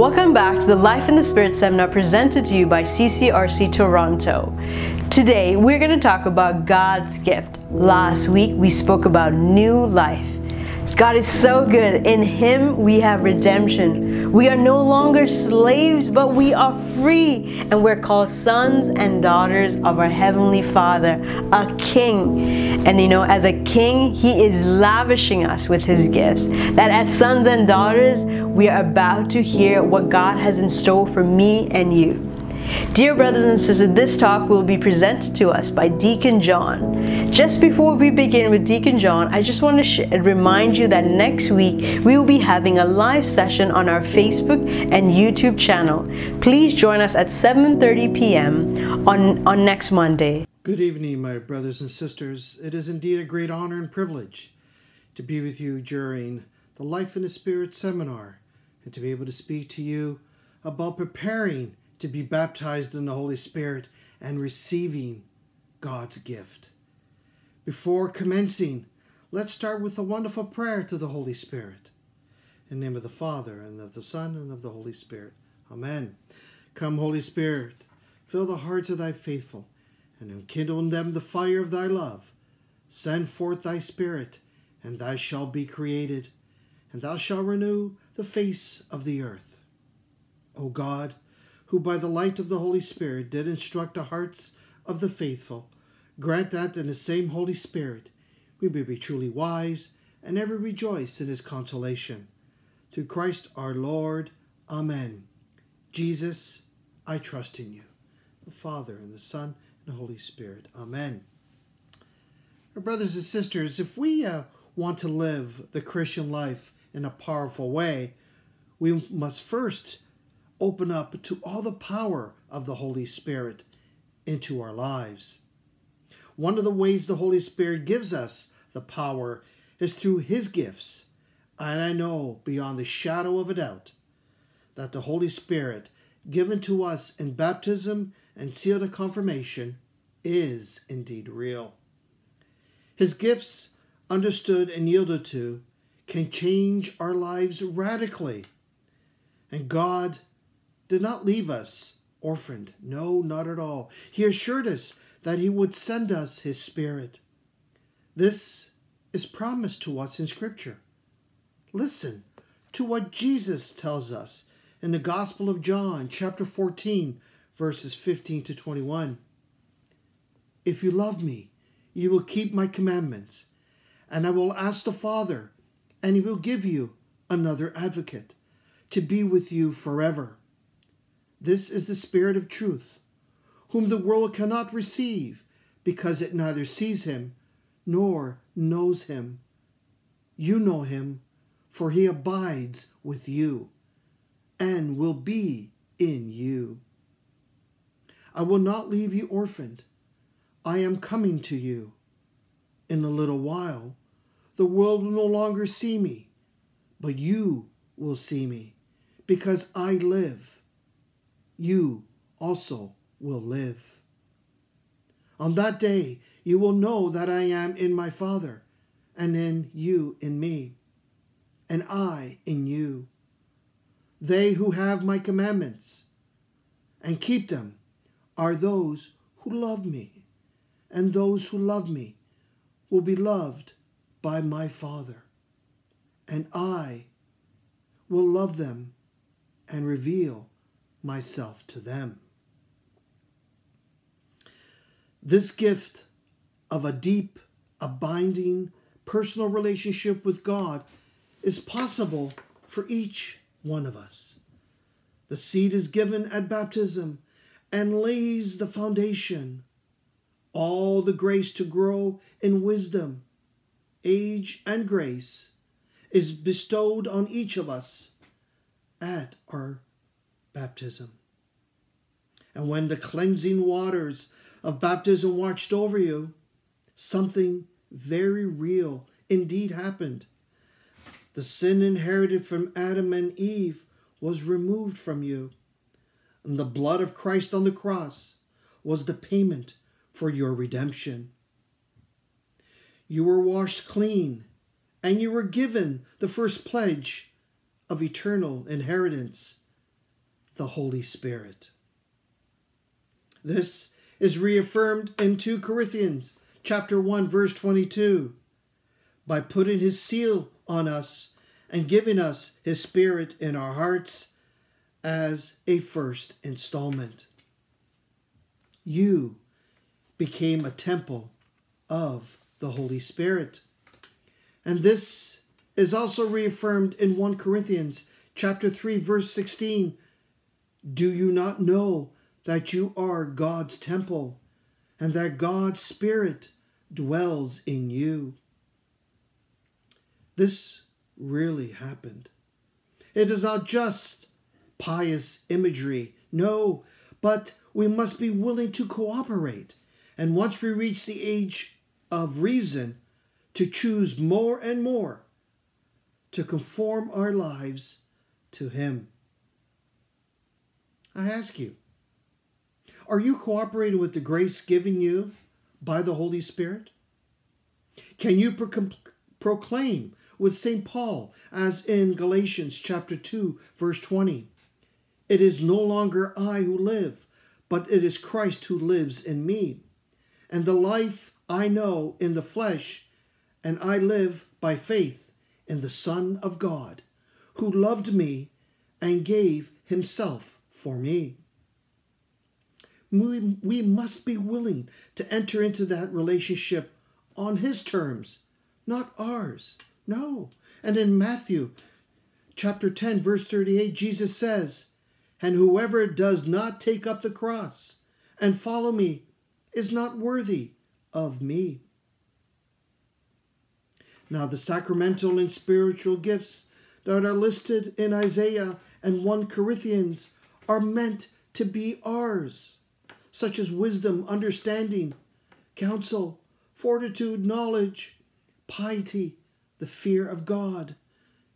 Welcome back to the Life in the Spirit seminar presented to you by CCRC Toronto. Today, we're going to talk about God's gift. Last week, we spoke about new life. God is so good. In Him, we have redemption. We are no longer slaves, but we are free. And we're called sons and daughters of our Heavenly Father, a King. And you know, as a King, He is lavishing us with His gifts. That as sons and daughters, we are about to hear what God has in store for me and you. Dear brothers and sisters, this talk will be presented to us by Deacon John. Just before we begin with Deacon John, I just want to remind you that next week we will be having a live session on our Facebook and YouTube channel. Please join us at 7:30 p.m. on on next Monday. Good evening, my brothers and sisters. It is indeed a great honor and privilege to be with you during the Life in the Spirit seminar and to be able to speak to you about preparing to be baptized in the Holy Spirit and receiving God's gift. Before commencing, let's start with a wonderful prayer to the Holy Spirit. In the name of the Father, and of the Son, and of the Holy Spirit. Amen. Come, Holy Spirit, fill the hearts of thy faithful, and enkindle in them the fire of thy love. Send forth thy Spirit, and thou shalt be created, and thou shalt renew the face of the earth. O God, who by the light of the Holy Spirit did instruct the hearts of the faithful, grant that in the same Holy Spirit we may be truly wise and ever rejoice in his consolation. Through Christ our Lord. Amen. Jesus, I trust in you, the Father and the Son and the Holy Spirit. Amen. Our brothers and sisters, if we uh, want to live the Christian life in a powerful way, we must first open up to all the power of the Holy Spirit into our lives. One of the ways the Holy Spirit gives us the power is through His gifts. And I know beyond the shadow of a doubt that the Holy Spirit given to us in baptism and sealed at confirmation is indeed real. His gifts, understood and yielded to, can change our lives radically. And God did not leave us orphaned. No, not at all. He assured us that He would send us His Spirit. This is promised to us in Scripture. Listen to what Jesus tells us in the Gospel of John, chapter 14, verses 15 to 21. If you love me, you will keep my commandments, and I will ask the Father, and he will give you another advocate to be with you forever this is the Spirit of truth, whom the world cannot receive, because it neither sees him nor knows him. You know him, for he abides with you and will be in you. I will not leave you orphaned. I am coming to you. In a little while, the world will no longer see me, but you will see me, because I live you also will live. On that day, you will know that I am in my Father, and in you in me, and I in you. They who have my commandments and keep them are those who love me, and those who love me will be loved by my Father, and I will love them and reveal myself to them. This gift of a deep, abiding, personal relationship with God is possible for each one of us. The seed is given at baptism and lays the foundation. All the grace to grow in wisdom, age, and grace is bestowed on each of us at our baptism. And when the cleansing waters of baptism watched over you, something very real indeed happened. The sin inherited from Adam and Eve was removed from you, and the blood of Christ on the cross was the payment for your redemption. You were washed clean, and you were given the first pledge of eternal inheritance the Holy Spirit. This is reaffirmed in 2 Corinthians chapter 1 verse 22 by putting his seal on us and giving us his spirit in our hearts as a first installment. You became a temple of the Holy Spirit. And this is also reaffirmed in 1 Corinthians chapter 3 verse 16. Do you not know that you are God's temple and that God's spirit dwells in you? This really happened. It is not just pious imagery, no, but we must be willing to cooperate. And once we reach the age of reason, to choose more and more to conform our lives to Him. I ask you, are you cooperating with the grace given you by the Holy Spirit? Can you pro- proclaim with St. Paul, as in Galatians chapter 2, verse 20, It is no longer I who live, but it is Christ who lives in me. And the life I know in the flesh, and I live by faith in the Son of God, who loved me and gave himself for me. We, we must be willing to enter into that relationship on his terms, not ours. No. And in Matthew chapter 10, verse 38, Jesus says, And whoever does not take up the cross and follow me is not worthy of me. Now, the sacramental and spiritual gifts that are listed in Isaiah and 1 Corinthians are meant to be ours, such as wisdom, understanding, counsel, fortitude, knowledge, piety, the fear of God,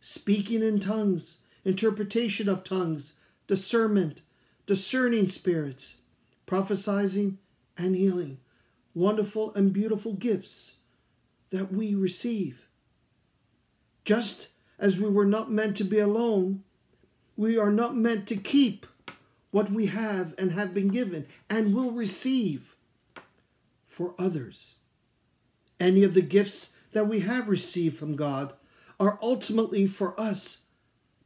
speaking in tongues, interpretation of tongues, discernment, discerning spirits, prophesying, and healing. Wonderful and beautiful gifts that we receive. Just as we were not meant to be alone, we are not meant to keep what we have and have been given and will receive for others. Any of the gifts that we have received from God are ultimately for us,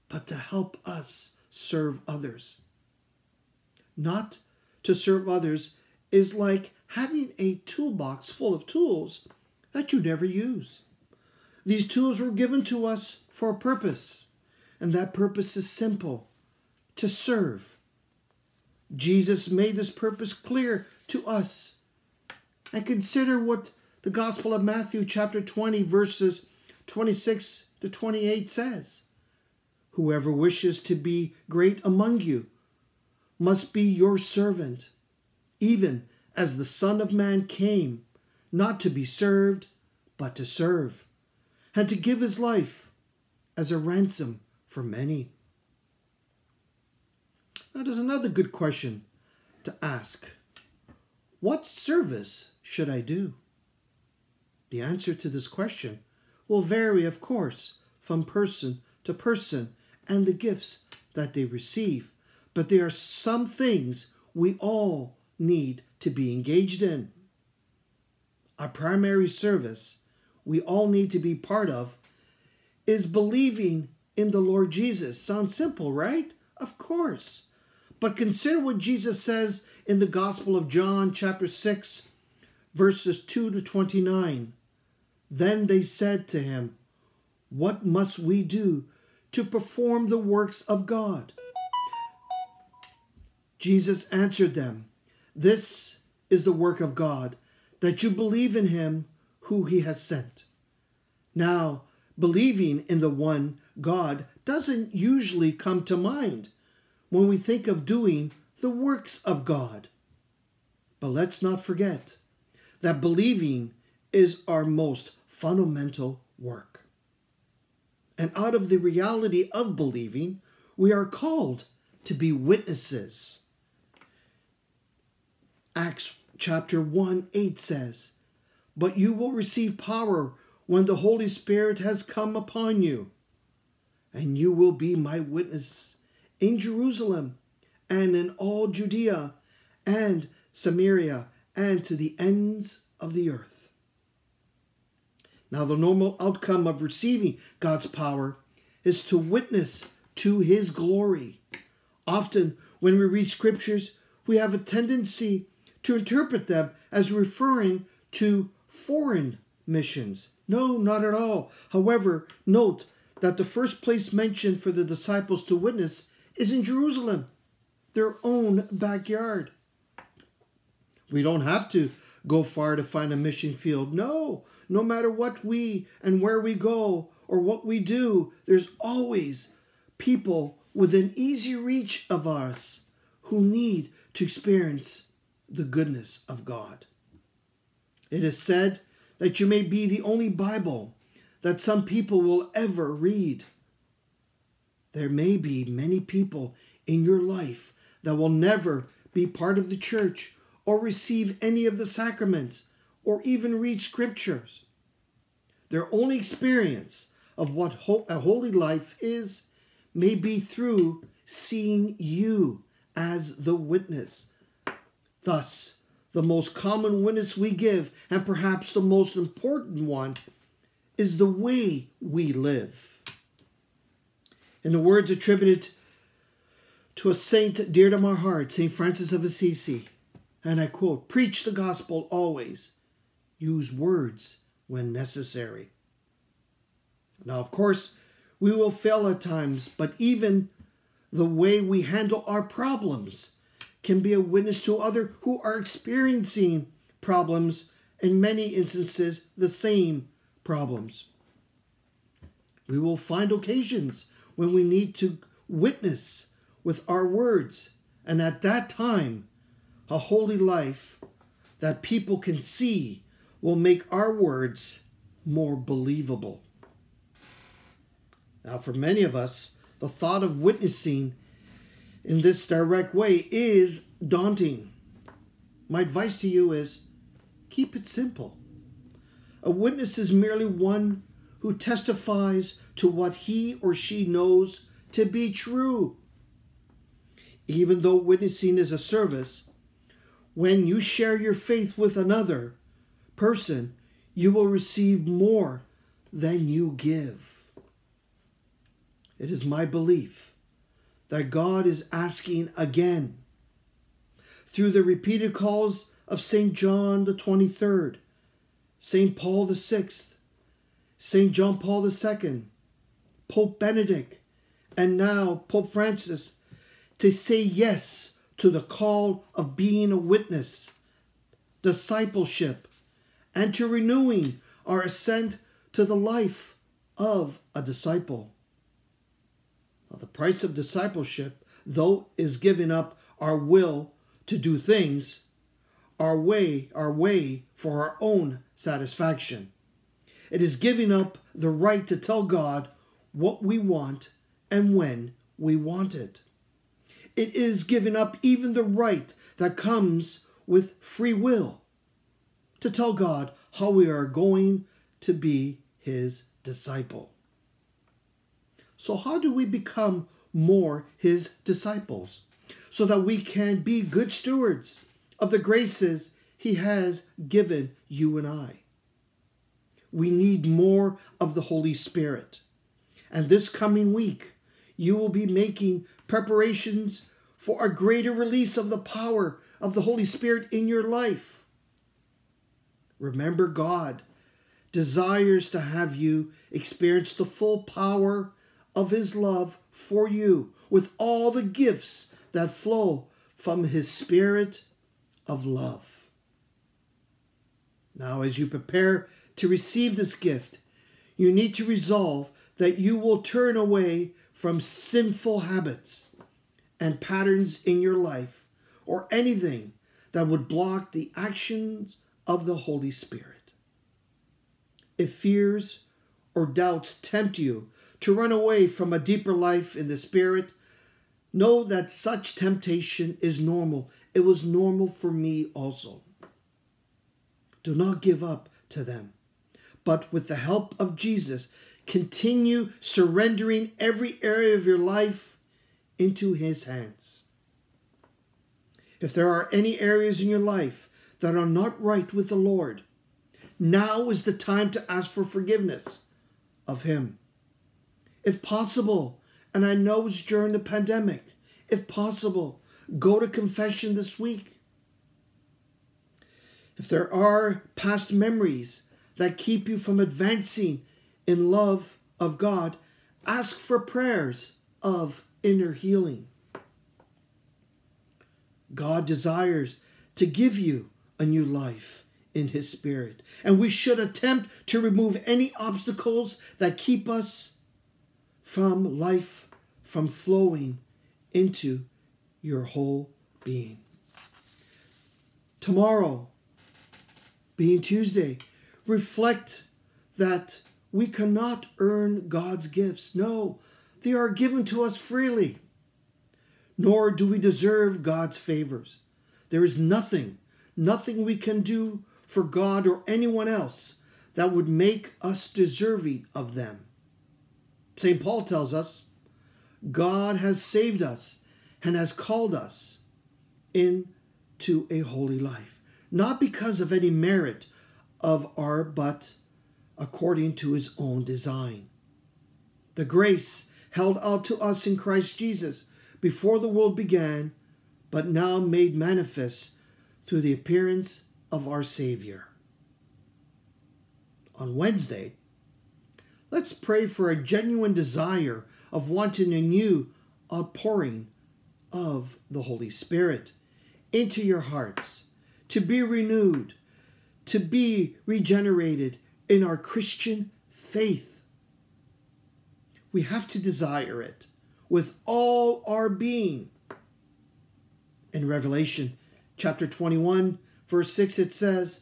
but to help us serve others. Not to serve others is like having a toolbox full of tools that you never use. These tools were given to us for a purpose, and that purpose is simple to serve. Jesus made this purpose clear to us. And consider what the Gospel of Matthew, chapter 20, verses 26 to 28 says Whoever wishes to be great among you must be your servant, even as the Son of Man came, not to be served, but to serve, and to give his life as a ransom for many. Now, there's another good question to ask What service should I do? The answer to this question will vary, of course, from person to person and the gifts that they receive, but there are some things we all need to be engaged in. Our primary service we all need to be part of is believing in the Lord Jesus. Sounds simple, right? Of course. But consider what Jesus says in the Gospel of John, chapter 6, verses 2 to 29. Then they said to him, What must we do to perform the works of God? Jesus answered them, This is the work of God, that you believe in him who he has sent. Now, believing in the one God doesn't usually come to mind when we think of doing the works of God. But let's not forget that believing is our most fundamental work. And out of the reality of believing, we are called to be witnesses. Acts chapter 1 8 says, But you will receive power when the Holy Spirit has come upon you, and you will be my witness in Jerusalem and in all Judea and Samaria and to the ends of the earth. Now, the normal outcome of receiving God's power is to witness to his glory. Often, when we read scriptures, we have a tendency to interpret them as referring to foreign missions. No, not at all. However, note that the first place mentioned for the disciples to witness is in Jerusalem, their own backyard. We don't have to go far to find a mission field. No, no matter what we and where we go or what we do, there's always people within easy reach of us who need to experience the goodness of God. It is said that you may be the only Bible that some people will ever read. There may be many people in your life that will never be part of the church or receive any of the sacraments or even read scriptures. Their only experience of what a holy life is may be through seeing you as the witness. Thus, the most common witness we give, and perhaps the most important one, is the way we live. In the words attributed to a saint dear to my heart, St. Francis of Assisi, and I quote, Preach the gospel always, use words when necessary. Now, of course, we will fail at times, but even the way we handle our problems can be a witness to others who are experiencing problems, in many instances, the same problems. We will find occasions when we need to witness with our words, and at that time, a holy life that people can see will make our words more believable. Now, for many of us, the thought of witnessing in this direct way is daunting. My advice to you is keep it simple. A witness is merely one who testifies to what he or she knows to be true. Even though witnessing is a service, when you share your faith with another person, you will receive more than you give. It is my belief that God is asking again through the repeated calls of St. John the 23rd, St. Paul the 6th, St. John Paul II, Pope Benedict, and now Pope Francis to say yes to the call of being a witness, discipleship, and to renewing our assent to the life of a disciple. Now, the price of discipleship, though, is giving up our will to do things our way, our way for our own satisfaction. It is giving up the right to tell God what we want and when we want it. It is giving up even the right that comes with free will to tell God how we are going to be his disciple. So, how do we become more his disciples? So that we can be good stewards of the graces he has given you and I. We need more of the Holy Spirit. And this coming week, you will be making preparations for a greater release of the power of the Holy Spirit in your life. Remember, God desires to have you experience the full power of His love for you with all the gifts that flow from His Spirit of love. Now, as you prepare to receive this gift, you need to resolve that you will turn away from sinful habits and patterns in your life or anything that would block the actions of the Holy Spirit. If fears or doubts tempt you to run away from a deeper life in the Spirit, know that such temptation is normal. It was normal for me also. Do not give up to them, but with the help of Jesus, continue surrendering every area of your life into His hands. If there are any areas in your life that are not right with the Lord, now is the time to ask for forgiveness of Him. If possible, and I know it's during the pandemic, if possible, go to confession this week. If there are past memories that keep you from advancing in love of God, ask for prayers of inner healing. God desires to give you a new life in His Spirit, and we should attempt to remove any obstacles that keep us from life from flowing into your whole being. Tomorrow, being Tuesday, reflect that we cannot earn God's gifts. No, they are given to us freely. Nor do we deserve God's favors. There is nothing, nothing we can do for God or anyone else that would make us deserving of them. St. Paul tells us God has saved us and has called us into a holy life not because of any merit of our, but according to his own design. The grace held out to us in Christ Jesus before the world began, but now made manifest through the appearance of our Savior. On Wednesday, let's pray for a genuine desire of wanting a new outpouring of the Holy Spirit into your hearts to be renewed, to be regenerated in our Christian faith. We have to desire it with all our being. In Revelation chapter 21, verse 6, it says,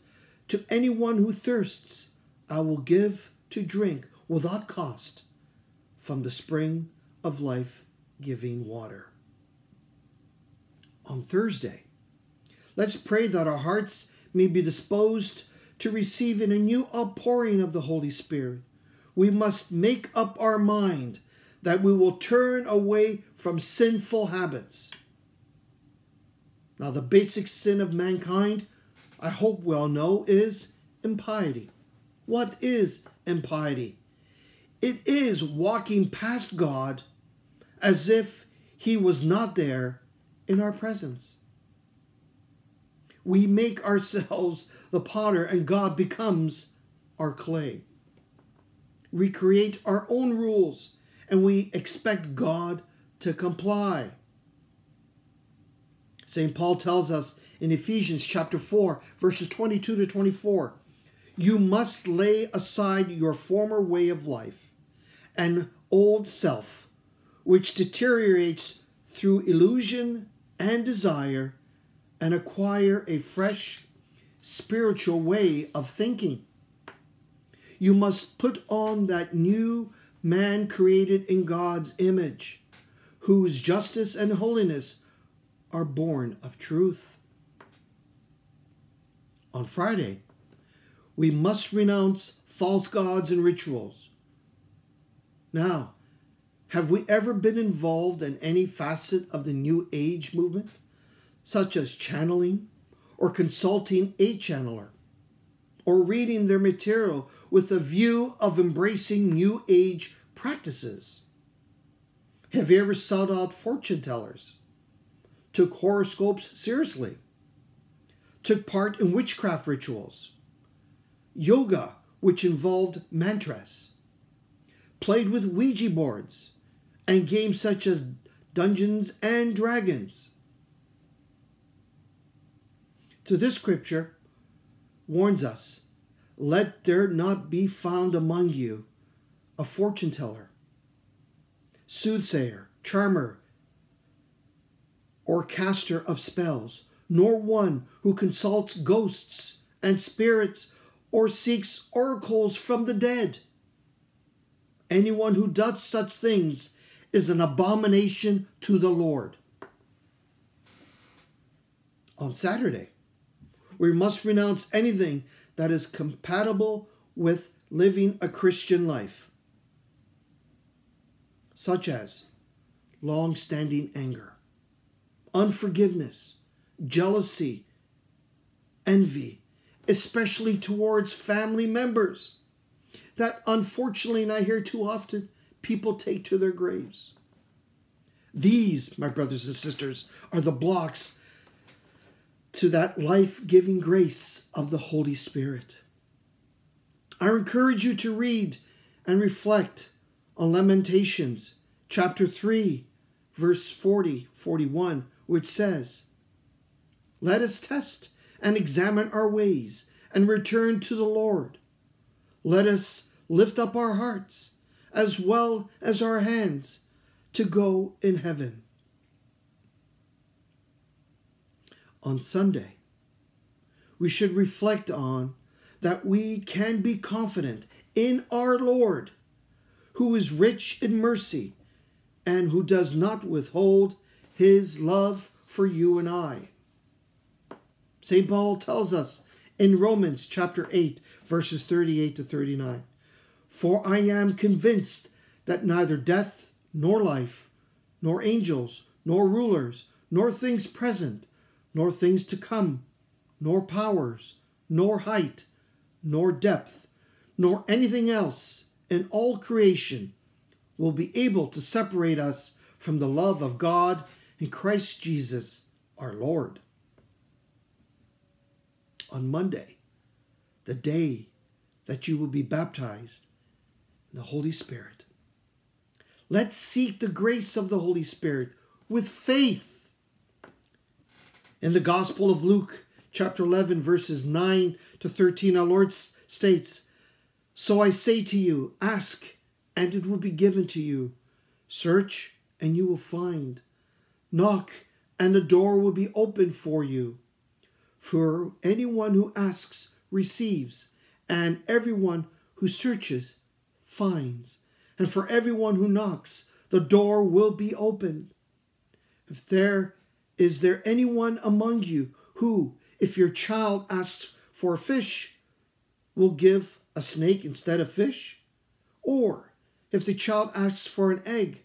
To anyone who thirsts, I will give to drink without cost from the spring of life giving water. On Thursday, Let's pray that our hearts may be disposed to receive in a new outpouring of the Holy Spirit. We must make up our mind that we will turn away from sinful habits. Now, the basic sin of mankind, I hope we all know, is impiety. What is impiety? It is walking past God as if He was not there in our presence we make ourselves the potter and God becomes our clay. We create our own rules and we expect God to comply. St. Paul tells us in Ephesians chapter 4, verses 22 to 24 you must lay aside your former way of life and old self, which deteriorates through illusion and desire and acquire a fresh spiritual way of thinking. You must put on that new man created in God's image, whose justice and holiness are born of truth. On Friday, we must renounce false gods and rituals. Now, have we ever been involved in any facet of the New Age movement? such as channeling or consulting a channeler, or reading their material with a view of embracing New Age practices. Have you ever sought out fortune tellers? Took horoscopes seriously? Took part in witchcraft rituals? Yoga, which involved mantras? Played with Ouija boards and games such as Dungeons and Dragons? to this scripture warns us let there not be found among you a fortune teller, soothsayer, charmer, or caster of spells, nor one who consults ghosts and spirits or seeks oracles from the dead. Anyone who does such things is an abomination to the Lord. On Saturday, we must renounce anything that is compatible with living a Christian life, such as long standing anger, unforgiveness, jealousy, envy, especially towards family members that unfortunately, and I hear too often, people take to their graves. These, my brothers and sisters, are the blocks to that life giving grace of the Holy Spirit. I encourage you to read and reflect on Lamentations chapter 3, verse 40, 41, which says, Let us test and examine our ways and return to the Lord. Let us lift up our hearts as well as our hands to go in heaven. On Sunday, we should reflect on that we can be confident in our Lord, who is rich in mercy and who does not withhold his love for you and I. St. Paul tells us in Romans chapter 8, verses 38 to 39 For I am convinced that neither death nor life, nor angels, nor rulers, nor things present, nor things to come, nor powers, nor height, nor depth, nor anything else in all creation will be able to separate us from the love of God in Christ Jesus our Lord. On Monday, the day that you will be baptized in the Holy Spirit, let's seek the grace of the Holy Spirit with faith. In the Gospel of Luke, chapter 11, verses 9 to 13, our Lord states, So I say to you, ask, and it will be given to you. Search, and you will find. Knock, and the door will be opened for you. For anyone who asks receives, and everyone who searches finds. And for everyone who knocks, the door will be opened. If there is there anyone among you who, if your child asks for a fish, will give a snake instead of fish? Or if the child asks for an egg,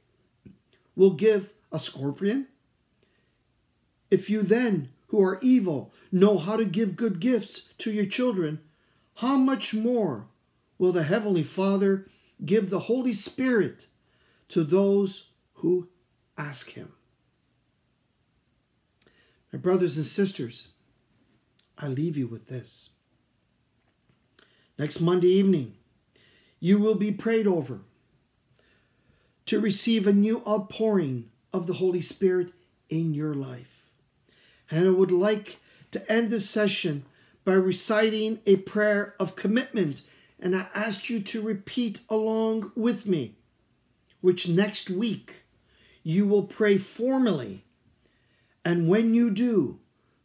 will give a scorpion? If you then, who are evil, know how to give good gifts to your children, how much more will the Heavenly Father give the Holy Spirit to those who ask Him? My brothers and sisters, I leave you with this. Next Monday evening, you will be prayed over to receive a new outpouring of the Holy Spirit in your life. And I would like to end this session by reciting a prayer of commitment. And I ask you to repeat along with me, which next week you will pray formally. And when you do,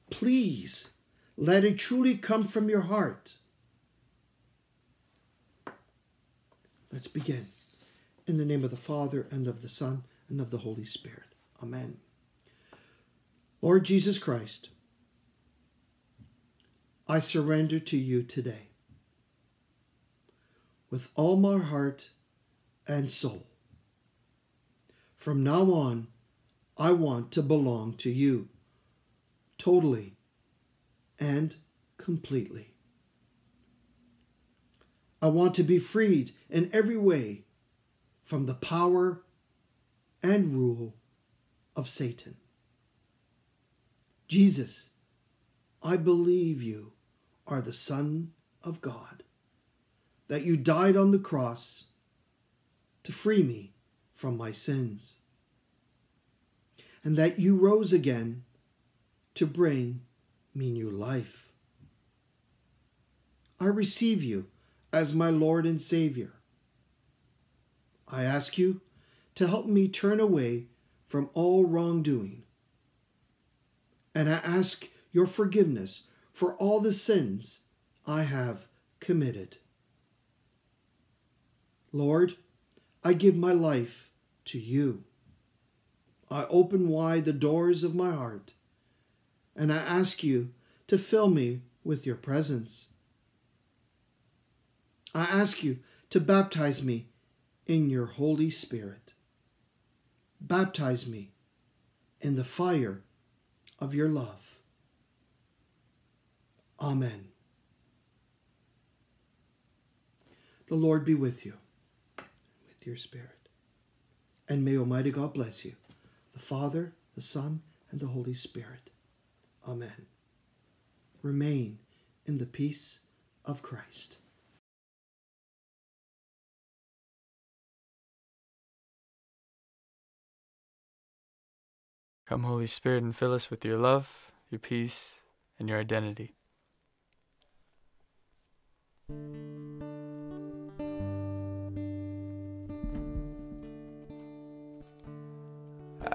please let it truly come from your heart. Let's begin. In the name of the Father, and of the Son, and of the Holy Spirit. Amen. Lord Jesus Christ, I surrender to you today with all my heart and soul. From now on, I want to belong to you totally and completely. I want to be freed in every way from the power and rule of Satan. Jesus, I believe you are the Son of God, that you died on the cross to free me from my sins, and that you rose again to bring me new life. I receive you as my Lord and Savior. I ask you to help me turn away from all wrongdoing. And I ask your forgiveness for all the sins I have committed. Lord, I give my life to you. I open wide the doors of my heart, and I ask you to fill me with your presence. I ask you to baptize me in your Holy Spirit. Baptize me in the fire of your love. Amen. The Lord be with you, with your spirit. And may Almighty God bless you, the Father, the Son, and the Holy Spirit. Amen. Remain in the peace of Christ. Come, Holy Spirit, and fill us with your love, your peace, and your identity.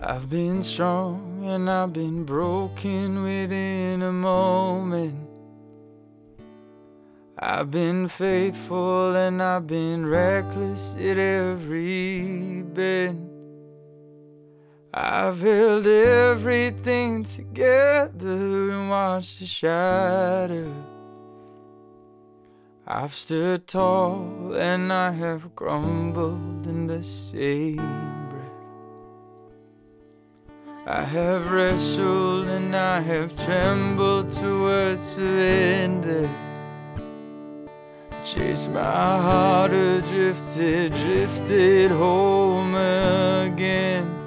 I've been strong and I've been broken within a moment. I've been faithful and I've been reckless at every bend. I've held everything together and watched it shatter. I've stood tall and I have crumbled in the same breath. I have wrestled and I have trembled towards surrender. Chased my heart adrift, drifted home again.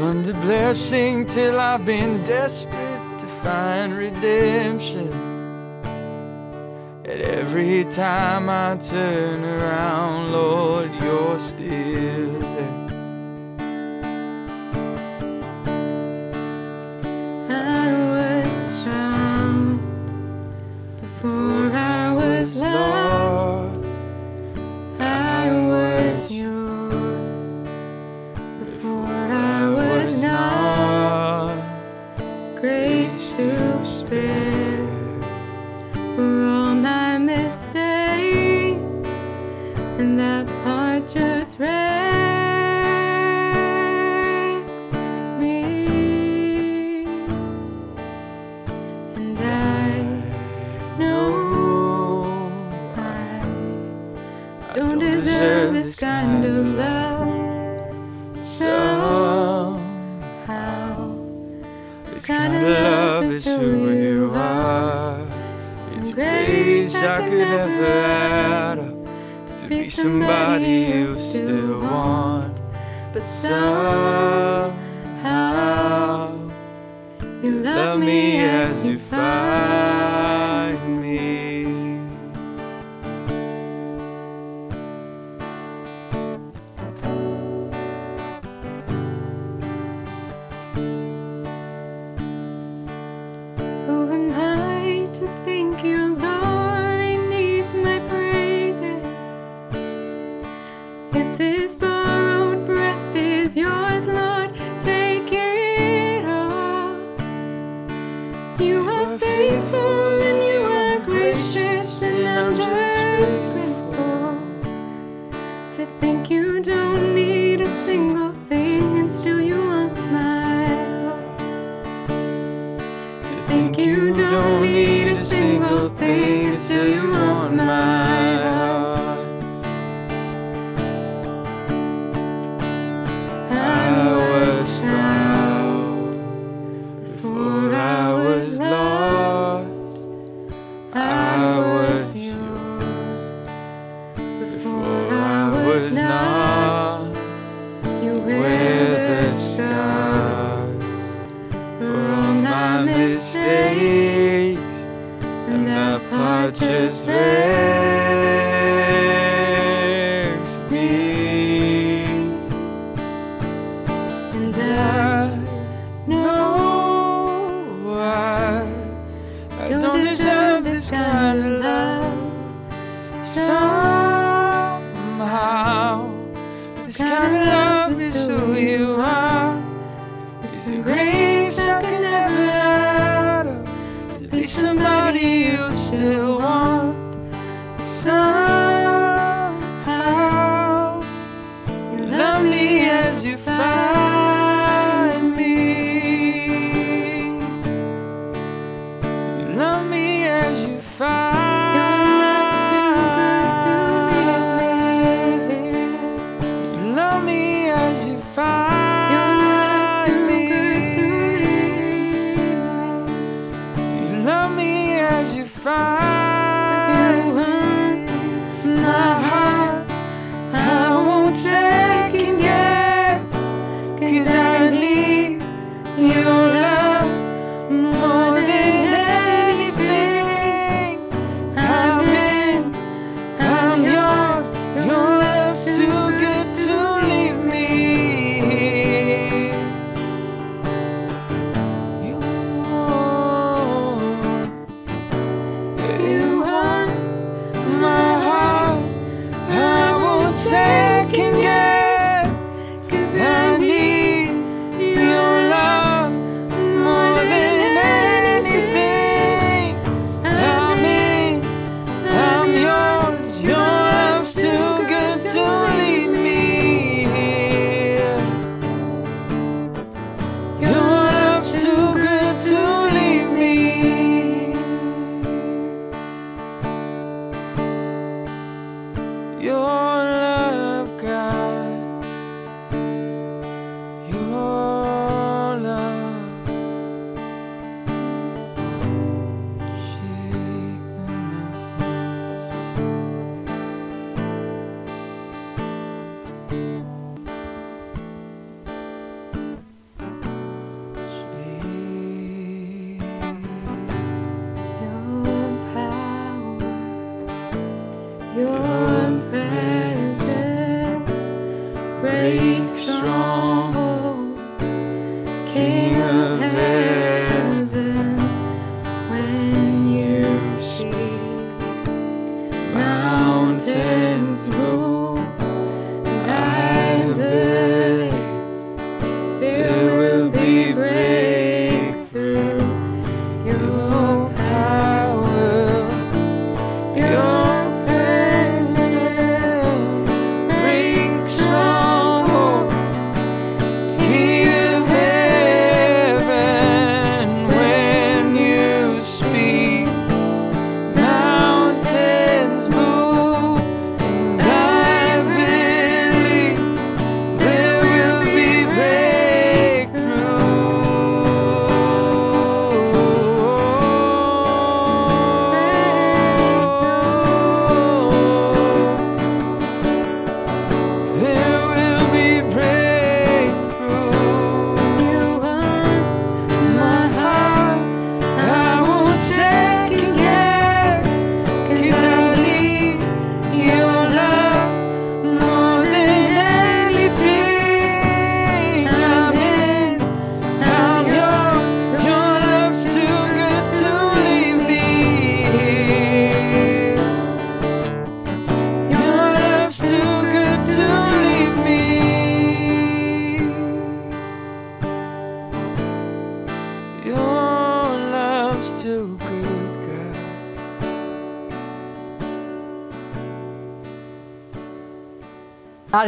Under blessing till I've been desperate to find redemption. At every time I turn around, Lord, you're still and that somebody you still want. But Somehow don't deserve this kind of love. Somehow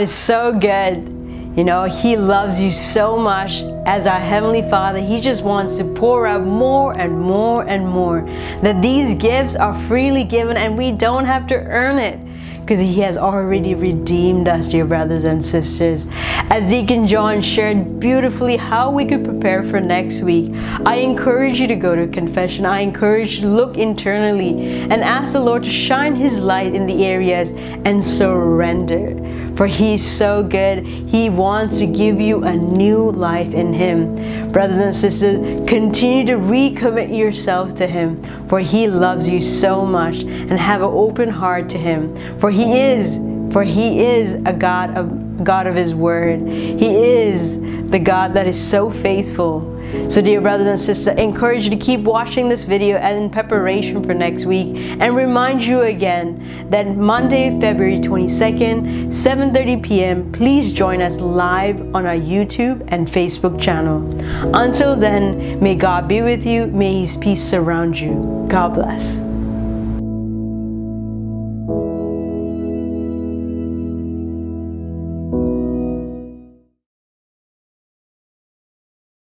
Is so good. You know, He loves you so much as our Heavenly Father. He just wants to pour out more and more and more. That these gifts are freely given and we don't have to earn it because He has already redeemed us, dear brothers and sisters. As Deacon John shared beautifully how we could prepare for next week, I encourage you to go to confession. I encourage you to look internally and ask the Lord to shine His light in the areas and surrender. For He's so good. He wants to give you a new life in Him. Brothers and sisters, continue to recommit yourself to Him, for He loves you so much, and have an open heart to Him. For He is, for He is a God of God of His Word. He is the God that is so faithful. So, dear brothers and sisters, encourage you to keep watching this video as in preparation for next week, and remind you again that Monday, February 22nd, 7:30 p.m. Please join us live on our YouTube and Facebook channel. Until then, may God be with you. May His peace surround you. God bless.